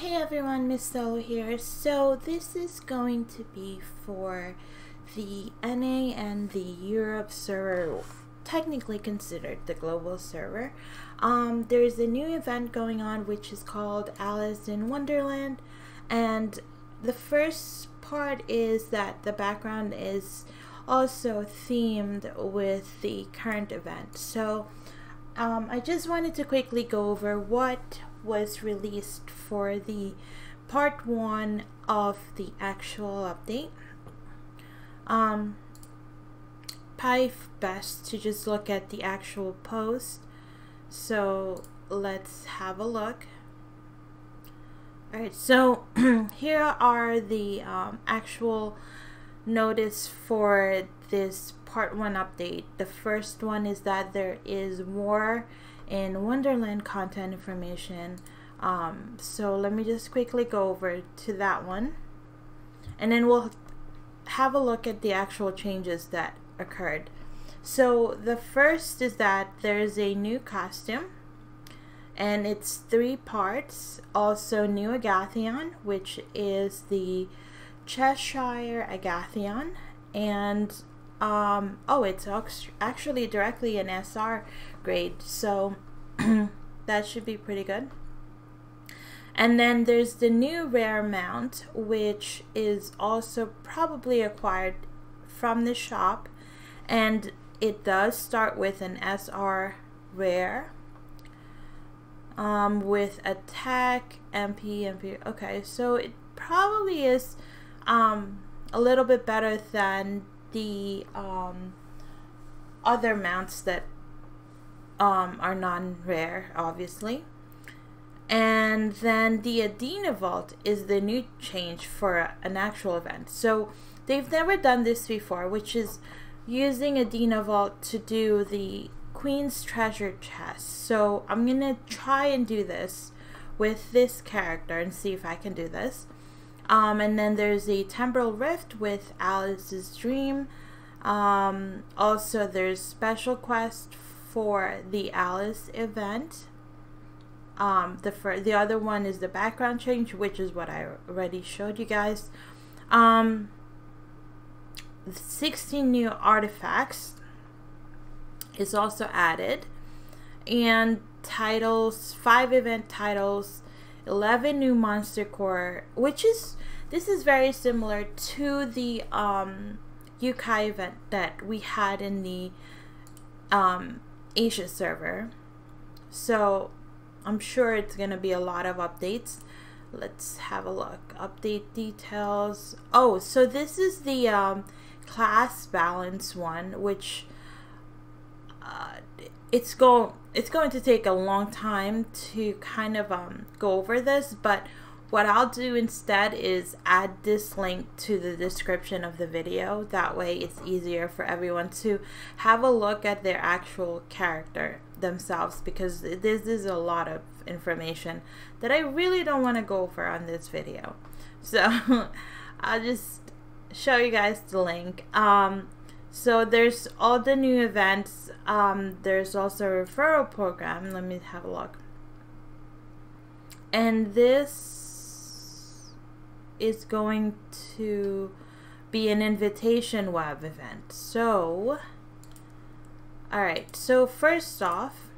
hey everyone, Miss Solo here. So this is going to be for the NA and the Europe server, technically considered the global server. Um, there's a new event going on which is called Alice in Wonderland and the first part is that the background is also themed with the current event. So um, I just wanted to quickly go over what was released for the part one of the actual update. Um, probably best to just look at the actual post. So let's have a look. Alright, so here are the um, actual notice for this part one update. The first one is that there is more in Wonderland content information. Um, so let me just quickly go over to that one. And then we'll have a look at the actual changes that occurred. So the first is that there's a new costume and it's three parts. Also new Agathion, which is the Cheshire Agathion and um, oh, it's actually directly an SR grade, so that should be pretty good. And then there's the new rare mount, which is also probably acquired from the shop, and it does start with an SR rare. Um, with attack, MP, MP. Okay, so it probably is um, a little bit better than the um, other mounts that um, are non-rare, obviously. And then the Adena Vault is the new change for an actual event. So they've never done this before, which is using Adena Vault to do the Queen's Treasure chest. So I'm going to try and do this with this character and see if I can do this. Um, and then there's a Temporal Rift with Alice's Dream. Um, also, there's Special Quest for the Alice event. Um, the fir- the other one is the background change, which is what I already showed you guys. Um, 16 new artifacts is also added, and titles, five event titles, 11 new monster core, which is this is very similar to the um, Yukai event that we had in the um, Asia server. So I'm sure it's going to be a lot of updates. Let's have a look. Update details. Oh, so this is the um, class balance one, which uh, it's go it's going to take a long time to kind of um, go over this, but what I'll do instead is add this link to the description of the video. That way it's easier for everyone to have a look at their actual character themselves because this is a lot of information that I really don't want to go over on this video. So I'll just show you guys the link. Um, so there's all the new events. Um, there's also a referral program. Let me have a look. And this is going to be an invitation web event. So, alright, so first off,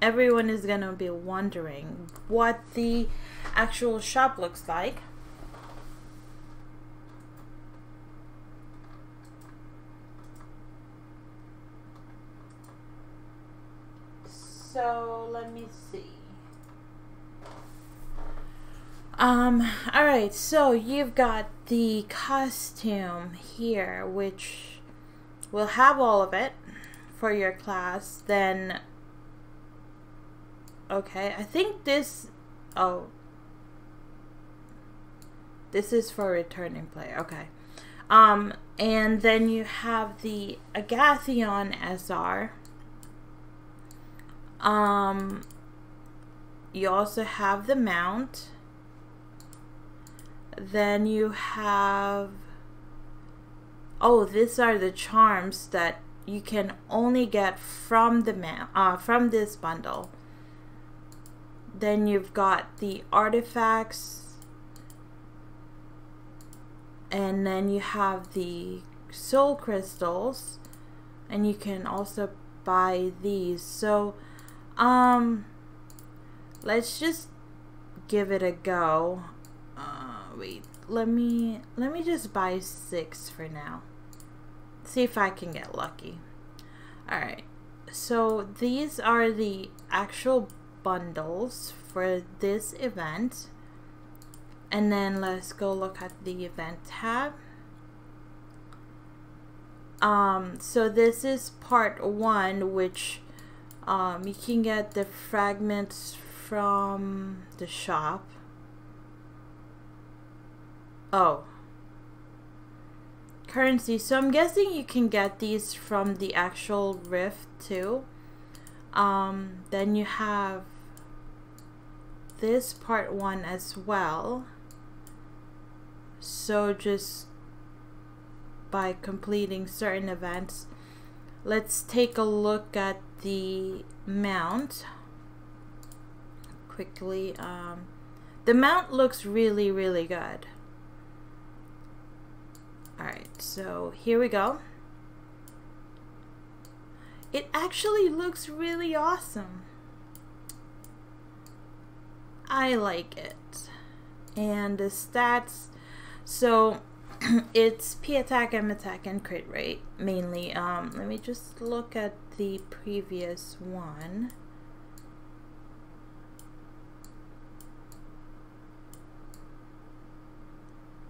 everyone is going to be wondering what the actual shop looks like. So, let me see. Um, alright, so you've got the costume here, which will have all of it for your class. Then, okay, I think this, oh, this is for returning player, okay. Um, and then you have the Agathion SR. Um, you also have the mount then you have oh these are the charms that you can only get from the man uh, from this bundle. Then you've got the artifacts. And then you have the soul crystals. And you can also buy these. So um let's just give it a go wait. Let me let me just buy six for now. See if I can get lucky. All right so these are the actual bundles for this event. And then let's go look at the event tab. Um, so this is part one which um, you can get the fragments from the shop oh. Currency. So I'm guessing you can get these from the actual rift too. Um, then you have this part one as well. So just by completing certain events let's take a look at the mount quickly. Um, the mount looks really really good alright so here we go it actually looks really awesome I like it. And the stats, so it's P attack, M attack, and crit rate mainly. Um, let me just look at the previous one.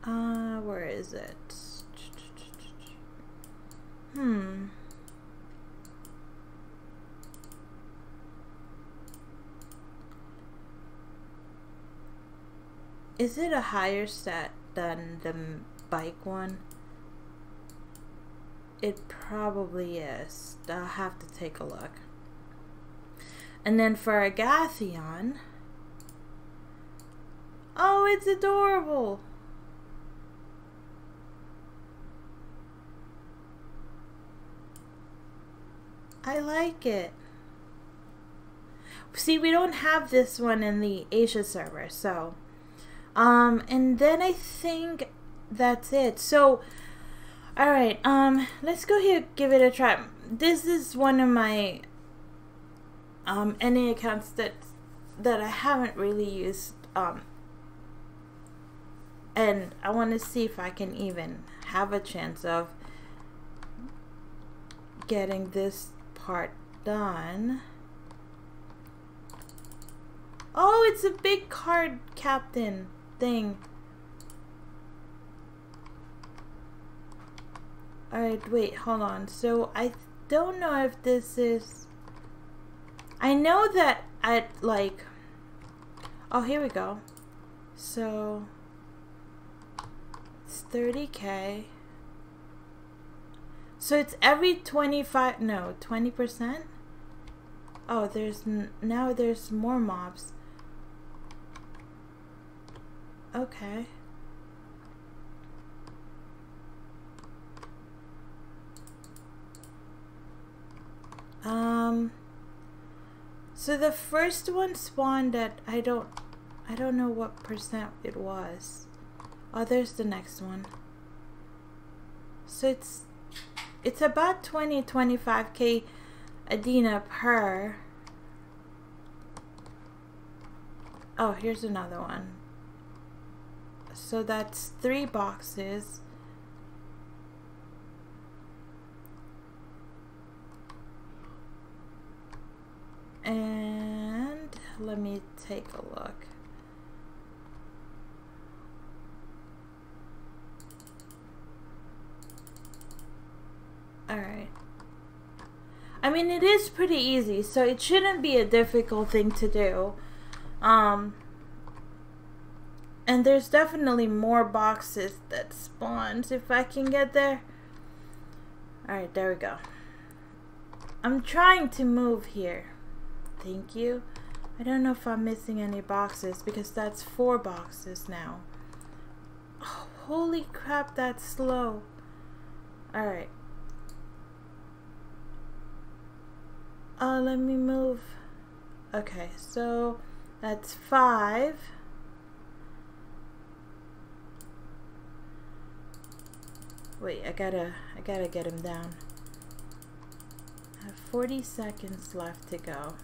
Uh, where is it? Hmm. Is it a higher stat than the bike one? It probably is. I'll have to take a look. And then for Agathion. Oh, it's adorable. I like it. See, we don't have this one in the Asia server, so um, and then I think that's it. So, all right. Um, let's go here, give it a try. This is one of my um any accounts that that I haven't really used. Um, and I want to see if I can even have a chance of getting this part done. Oh, it's a big card, Captain thing. Alright, wait, hold on. So, I don't know if this is... I know that I, like... Oh, here we go. So... It's 30k. So it's every 25... No, 20%? Oh, there's... Now there's more mobs. Okay. Um so the first one spawned at I don't I don't know what percent it was. Oh, there's the next one. So it's it's about 20 25k Adena per. Oh, here's another one. So that's three boxes. And let me take a look alright I mean it is pretty easy so it shouldn't be a difficult thing to do um and there's definitely more boxes that spawns if I can get there. Alright, there we go. I'm trying to move here. Thank you. I don't know if I'm missing any boxes because that's four boxes now. Oh, holy crap, that's slow. Alright. Uh, let me move. Okay, so That's five. Wait, I gotta, I gotta get him down. I have 40 seconds left to go.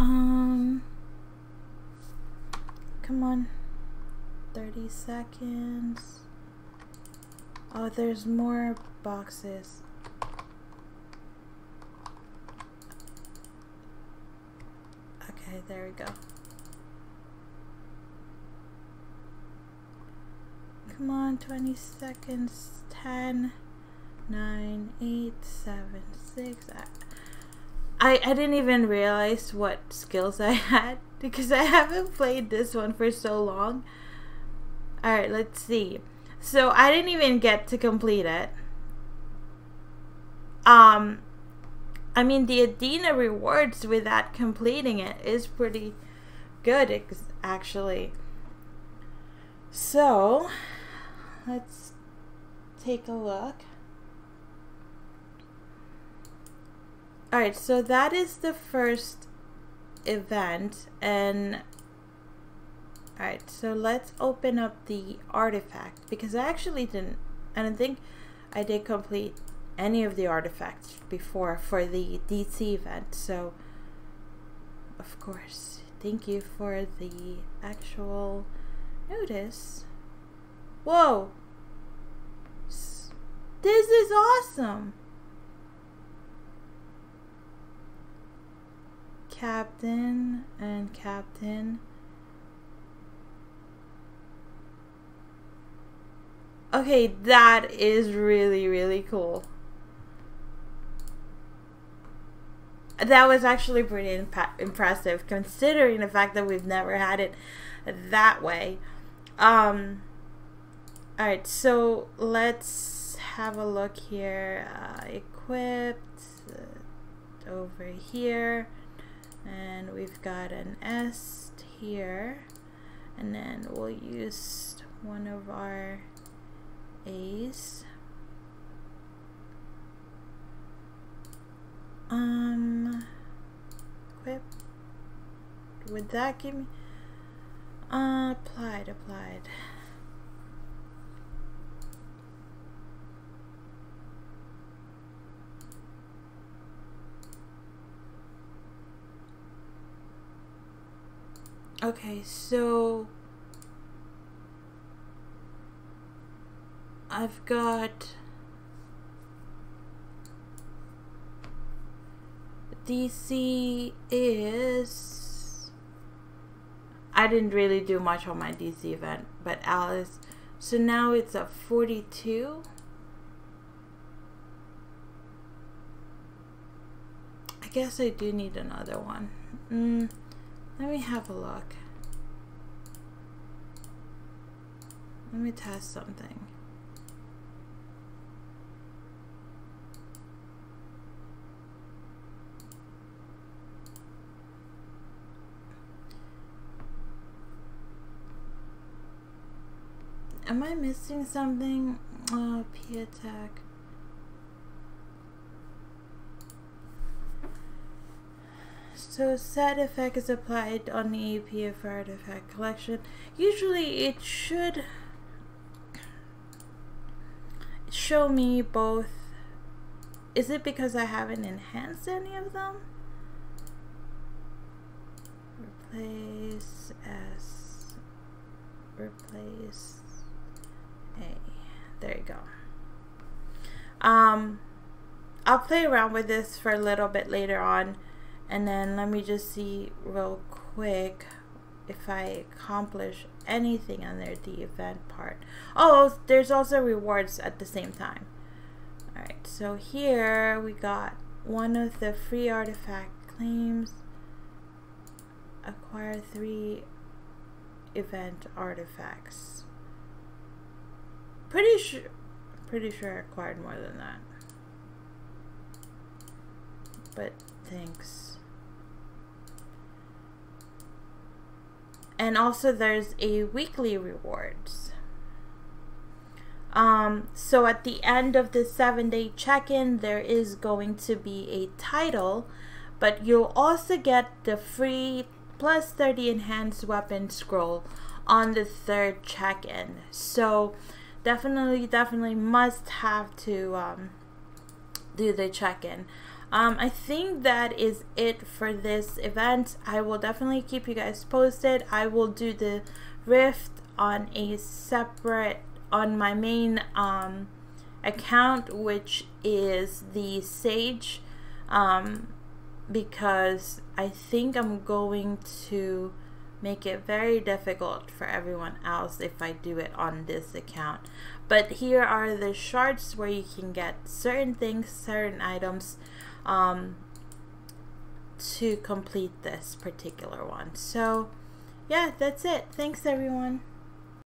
Um, come on. 30 seconds. Oh, there's more boxes. Okay, there we go. Come on, 20 seconds. 10, 9, 8, 7, 6. I, I didn't even realize what skills I had because I haven't played this one for so long. Alright, let's see. So I didn't even get to complete it. Um, I mean, the Adena rewards without completing it is pretty good, actually. So, let's take a look. Alright, so that is the first event, and Alright, so let's open up the artifact because I actually didn't, I don't think I did complete any of the artifacts before for the DC event. So, of course, thank you for the actual notice. Whoa! This is awesome! Captain and Captain. Okay, that is really, really cool. that was actually pretty imp- impressive considering the fact that we've never had it that way. Um, all right, so let's have a look here. Uh, equipped uh, over here, and we've got an S here, and then we'll use one of our A's. Um, equip. Would that give me? Uh, applied, applied. Okay, so I've got DC is I didn't really do much on my DC event, but Alice so now it's a 42 I guess I do need another one. Mm, let me have a look. Let me test something. Am I missing something? Oh, P attack. So set effect is applied on the AP of artifact collection. Usually it should show me both. Is it because I haven't enhanced any of them? Replace S. Replace there you go. Um, I'll play around with this for a little bit later on, and then let me just see real quick if I accomplish anything under the event part. Oh, there's also rewards at the same time. Alright, so here we got one of the free artifact claims. Acquire three event artifacts. Pretty sure, pretty sure I acquired more than that. But thanks. And also there's a weekly rewards. Um, so at the end of the seven day check in, there is going to be a title, but you'll also get the free plus 30 enhanced weapon scroll on the third check in. So definitely, definitely must have to um, do the check in. Um, I think that is it for this event. I will definitely keep you guys posted. I will do the Rift on a separate on my main um, account, which is the Sage, um, because I think I'm going to make it very difficult for everyone else if I do it on this account. But here are the shards where you can get certain things, certain items um, to complete this particular one. So, yeah, that's it. Thanks, everyone.